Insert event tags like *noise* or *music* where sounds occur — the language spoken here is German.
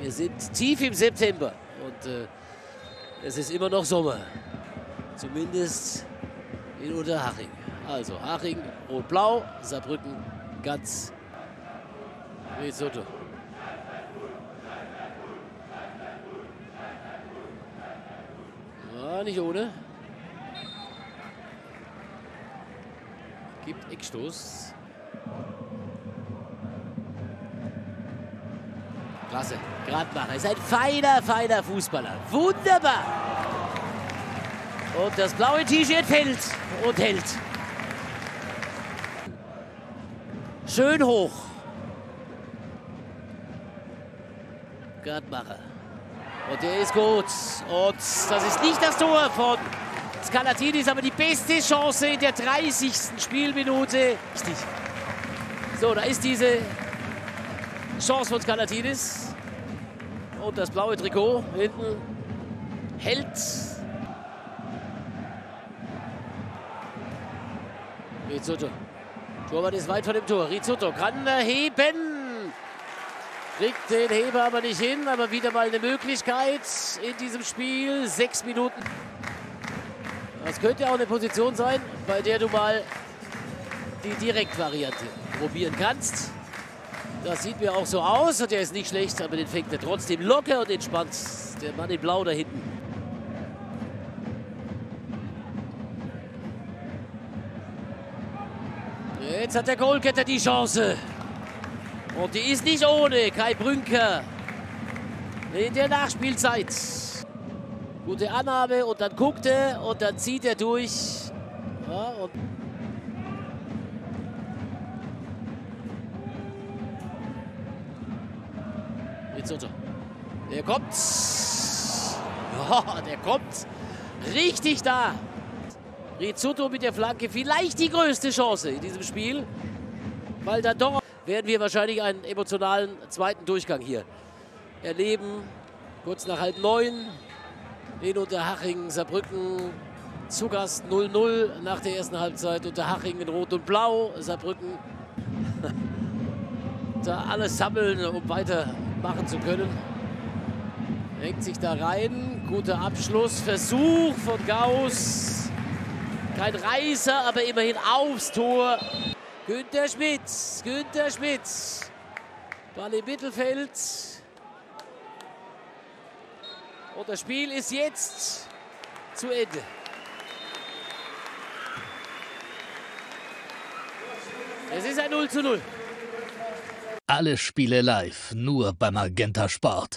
Wir sind tief im September und äh, es ist immer noch Sommer. Zumindest in Unterhaching. Also Haching rot-blau, Saarbrücken ganz Risotto. Ja, nicht ohne. Gibt Eckstoß. Klasse. Gradmacher ist ein feiner, feiner Fußballer. Wunderbar. Und das blaue T-Shirt fällt und hält. Schön hoch. Gradmacher. Und der ist gut. Und das ist nicht das Tor von Scalatidis, aber die beste Chance in der 30. Spielminute. Richtig. So, da ist diese Chance von Scalatidis. Und das blaue Trikot hinten hält. Rizzuto. Torwart ist weit von dem Tor. Rizzuto kann heben. Kriegt den Heber aber nicht hin, aber wieder mal eine Möglichkeit in diesem Spiel. Sechs Minuten. Das könnte auch eine Position sein, bei der du mal die Direktvariante probieren kannst. Das sieht mir auch so aus und der ist nicht schlecht, aber den fängt er trotzdem locker und entspannt. Der Mann in Blau da hinten. Jetzt hat der Goalgetter die Chance. Und die ist nicht ohne. Kai Brünker in der Nachspielzeit. Gute Annahme und dann guckt er und dann zieht er durch. Ja, und Rizzuto. Der kommt. Ja, der kommt richtig da. Rizzuto mit der Flanke vielleicht die größte Chance in diesem Spiel. Weil dann doch werden wir wahrscheinlich einen emotionalen zweiten Durchgang hier erleben. Kurz nach halb neun in Unterhaching, Saarbrücken zu Gast 0-0 nach der ersten Halbzeit. Unterhaching in Rot und Blau, Saarbrücken *laughs* da alles sammeln, um weitermachen zu können. Hängt sich da rein. Guter Abschluss. Versuch von Gauss. Kein Reißer, aber immerhin aufs Tor. Günther Schmitz. Günther Schmitz. Ball im Mittelfeld. Und das Spiel ist jetzt zu Ende. Es ist ein 0 zu 0. Alle Spiele live, nur beim Magenta Sport.